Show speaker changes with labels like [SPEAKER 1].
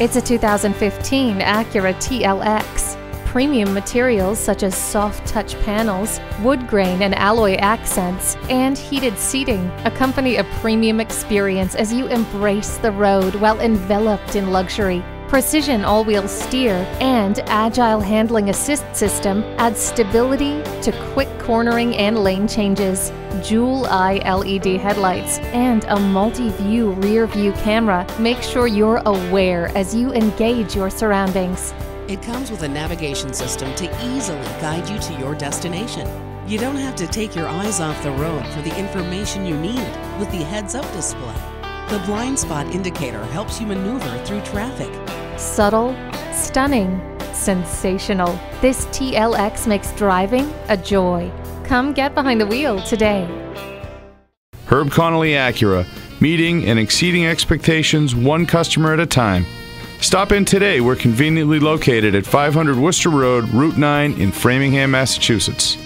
[SPEAKER 1] It's a 2015 Acura TLX. Premium materials such as soft touch panels, wood grain and alloy accents, and heated seating accompany a premium experience as you embrace the road while enveloped in luxury. Precision all wheel steer and agile handling assist system adds stability to quick cornering and lane changes. Jewel eye LED headlights and a multi view rear view camera make sure you're aware as you engage your surroundings.
[SPEAKER 2] It comes with a navigation system to easily guide you to your destination. You don't have to take your eyes off the road for the information you need with the heads up display. The blind spot indicator helps you maneuver through traffic.
[SPEAKER 1] Subtle, stunning, sensational. This TLX makes driving a joy. Come get behind the wheel today.
[SPEAKER 3] Herb Connolly Acura, meeting and exceeding expectations one customer at a time. Stop in today. We're conveniently located at 500 Worcester Road, Route 9 in Framingham, Massachusetts.